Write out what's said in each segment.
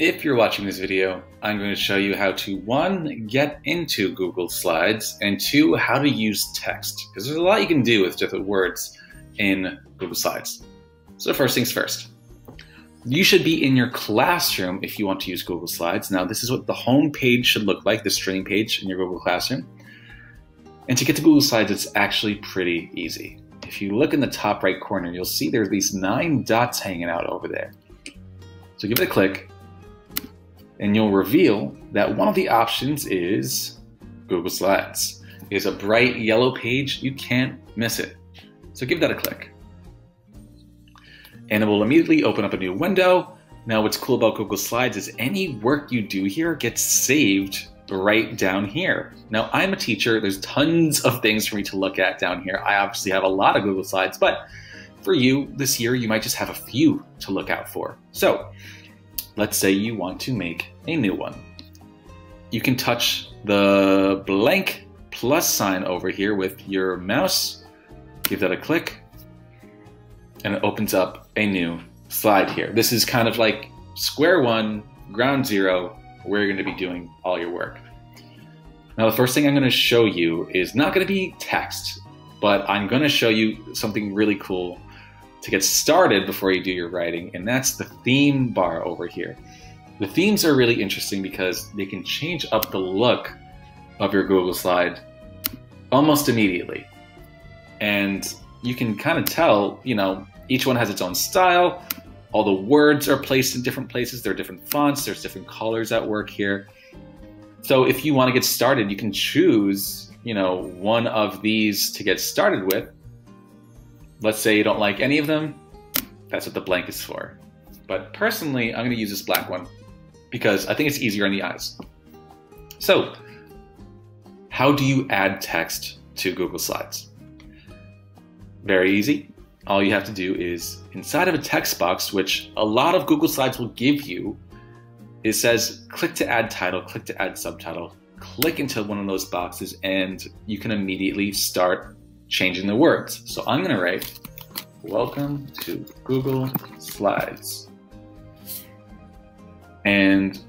If you're watching this video, I'm going to show you how to one, get into Google Slides, and two, how to use text. Because there's a lot you can do with different words in Google Slides. So first things first. You should be in your classroom if you want to use Google Slides. Now, this is what the home page should look like, the stream page in your Google Classroom. And to get to Google Slides, it's actually pretty easy. If you look in the top right corner, you'll see there's these nine dots hanging out over there. So give it a click, and you'll reveal that one of the options is Google Slides. It's a bright yellow page, you can't miss it. So give that a click. And it will immediately open up a new window. Now what's cool about Google Slides is any work you do here gets saved right down here. Now I'm a teacher, there's tons of things for me to look at down here. I obviously have a lot of Google Slides, but for you this year, you might just have a few to look out for. So Let's say you want to make a new one. You can touch the blank plus sign over here with your mouse, give that a click, and it opens up a new slide here. This is kind of like square one, ground zero, where you're going to be doing all your work. Now, the first thing I'm going to show you is not going to be text, but I'm going to show you something really cool to get started before you do your writing, and that's the theme bar over here. The themes are really interesting because they can change up the look of your Google slide almost immediately. And you can kind of tell, you know, each one has its own style. All the words are placed in different places. There are different fonts, there's different colors at work here. So if you want to get started, you can choose, you know, one of these to get started with Let's say you don't like any of them, that's what the blank is for. But personally, I'm going to use this black one because I think it's easier on the eyes. So, how do you add text to Google Slides? Very easy. All you have to do is inside of a text box, which a lot of Google Slides will give you, it says click to add title, click to add subtitle. Click into one of those boxes and you can immediately start changing the words. So I'm going to write, welcome to Google Slides. And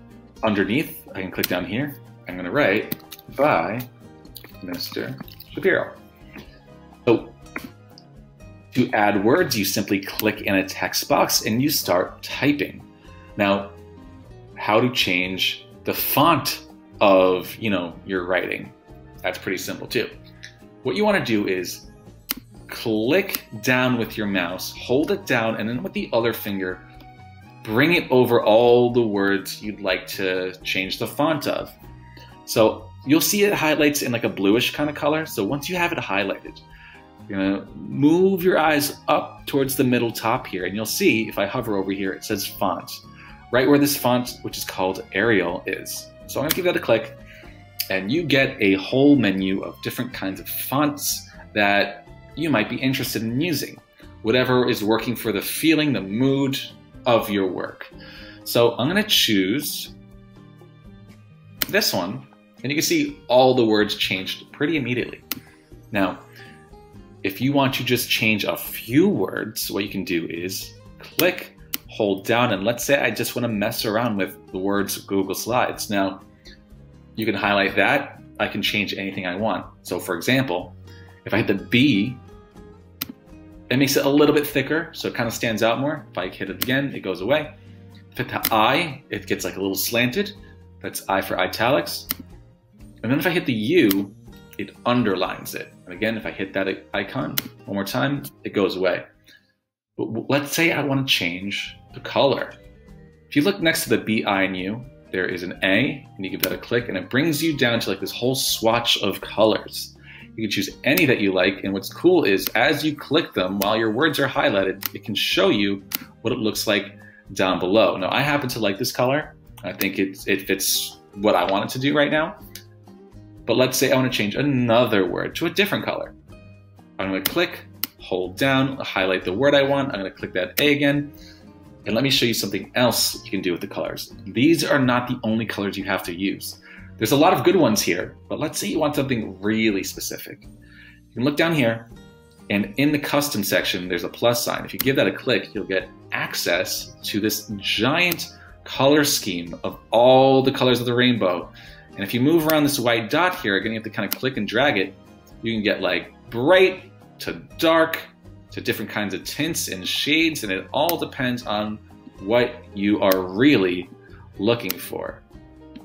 underneath, I can click down here. I'm going to write by Mr. Shapiro. So to add words, you simply click in a text box and you start typing. Now, how to change the font of, you know, your writing. That's pretty simple too. What you want to do is click down with your mouse, hold it down, and then with the other finger, bring it over all the words you'd like to change the font of. So you'll see it highlights in like a bluish kind of color. So once you have it highlighted, you're gonna move your eyes up towards the middle top here, and you'll see if I hover over here, it says font, right where this font, which is called Arial, is. So I'm gonna give that a click and you get a whole menu of different kinds of fonts that you might be interested in using. Whatever is working for the feeling, the mood of your work. So I'm going to choose this one, and you can see all the words changed pretty immediately. Now, if you want to just change a few words, what you can do is click, hold down, and let's say I just want to mess around with the words Google Slides. Now, you can highlight that. I can change anything I want. So for example, if I hit the B, it makes it a little bit thicker, so it kind of stands out more. If I hit it again, it goes away. If I hit the I, it gets like a little slanted. That's I for italics. And then if I hit the U, it underlines it. And again, if I hit that icon one more time, it goes away. But let's say I want to change the color. If you look next to the B, I, and U, there is an A, and you give that a click, and it brings you down to like this whole swatch of colors. You can choose any that you like, and what's cool is as you click them, while your words are highlighted, it can show you what it looks like down below. Now, I happen to like this color. I think it, it fits what I want it to do right now. But let's say I want to change another word to a different color. I'm going to click, hold down, highlight the word I want. I'm going to click that A again. And let me show you something else you can do with the colors. These are not the only colors you have to use. There's a lot of good ones here, but let's say you want something really specific. You can look down here, and in the custom section, there's a plus sign. If you give that a click, you'll get access to this giant color scheme of all the colors of the rainbow. And if you move around this white dot here, again, you have to kind of click and drag it, you can get like bright to dark to different kinds of tints and shades, and it all depends on what you are really looking for.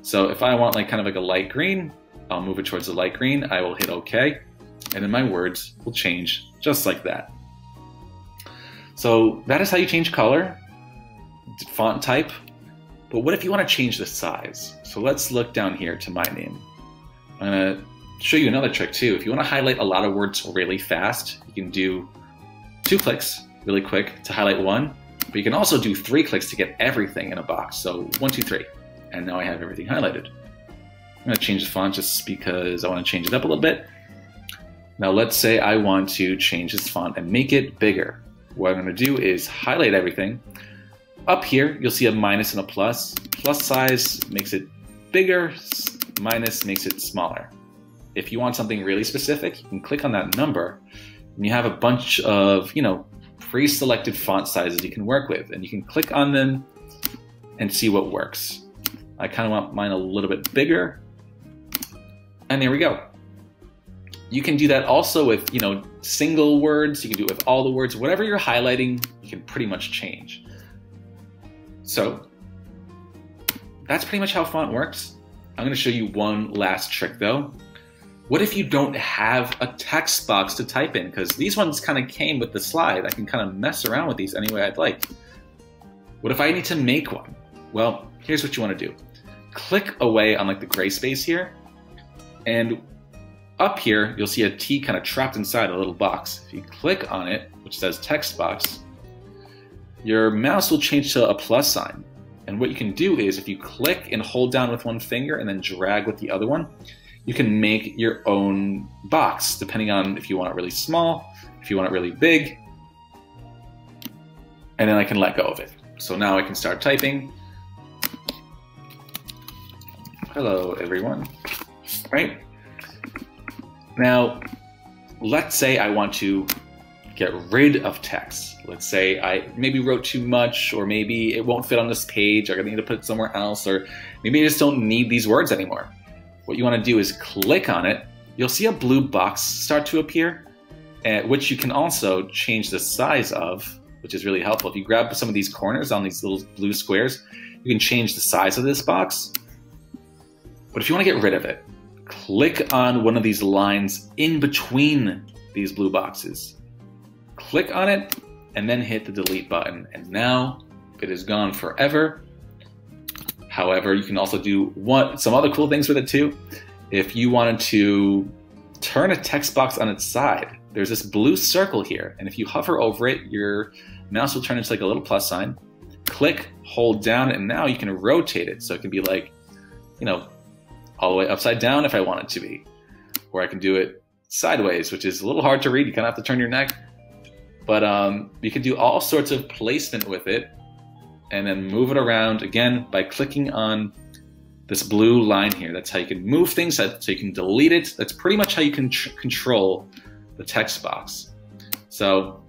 So if I want like kind of like a light green, I'll move it towards the light green, I will hit OK, and then my words will change just like that. So that is how you change color, font type, but what if you want to change the size? So let's look down here to my name. I'm to show you another trick too. If you want to highlight a lot of words really fast, you can do two clicks really quick to highlight one, but you can also do three clicks to get everything in a box. So one, two, three, and now I have everything highlighted. I'm to change the font just because I want to change it up a little bit. Now let's say I want to change this font and make it bigger. What I'm going to do is highlight everything, up here, you'll see a minus and a plus. Plus size makes it bigger, minus makes it smaller. If you want something really specific, you can click on that number and you have a bunch of, you know, pre-selected font sizes you can work with and you can click on them and see what works. I kind of want mine a little bit bigger and there we go. You can do that also with, you know, single words, you can do it with all the words, whatever you're highlighting, you can pretty much change. So that's pretty much how font works. I'm going to show you one last trick though. What if you don't have a text box to type in? Because these ones kind of came with the slide. I can kind of mess around with these any way I'd like. What if I need to make one? Well, here's what you want to do. Click away on like the gray space here. And up here, you'll see a T kind of trapped inside a little box. If you click on it, which says text box, your mouse will change to a plus sign. And what you can do is if you click and hold down with one finger and then drag with the other one, you can make your own box depending on if you want it really small, if you want it really big, and then I can let go of it. So now I can start typing. Hello, everyone. Right? Now, let's say I want to get rid of text. Let's say I maybe wrote too much, or maybe it won't fit on this page, or I need to put it somewhere else, or maybe I just don't need these words anymore. What you want to do is click on it. You'll see a blue box start to appear, uh, which you can also change the size of, which is really helpful. If you grab some of these corners on these little blue squares, you can change the size of this box. But if you want to get rid of it, click on one of these lines in between these blue boxes click on it, and then hit the delete button. And now it is gone forever. However, you can also do one, some other cool things with it too. If you wanted to turn a text box on its side, there's this blue circle here. And if you hover over it, your mouse will turn into like a little plus sign. Click, hold down, and now you can rotate it. So it can be like, you know, all the way upside down if I want it to be. Or I can do it sideways, which is a little hard to read. You kind of have to turn your neck. But um, you can do all sorts of placement with it and then move it around again by clicking on this blue line here. That's how you can move things, so you can delete it. That's pretty much how you can control the text box. So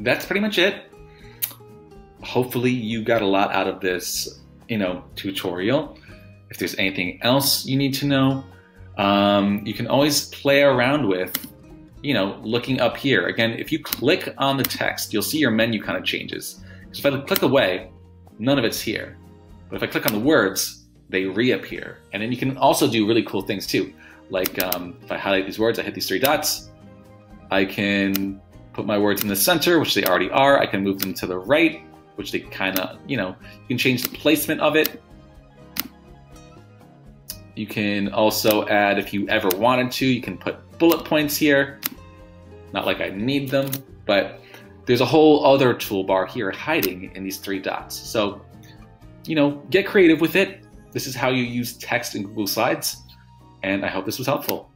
that's pretty much it. Hopefully you got a lot out of this, you know, tutorial. If there's anything else you need to know, um, you can always play around with you know, looking up here, again, if you click on the text, you'll see your menu kind of changes. Because if I click away, none of it's here. But if I click on the words, they reappear. And then you can also do really cool things too. Like um, if I highlight these words, I hit these three dots, I can put my words in the center, which they already are. I can move them to the right, which they kind of, you know, you can change the placement of it. You can also add, if you ever wanted to, you can put bullet points here. Not like I need them, but there's a whole other toolbar here hiding in these three dots. So, you know, get creative with it. This is how you use text in Google Slides, and I hope this was helpful.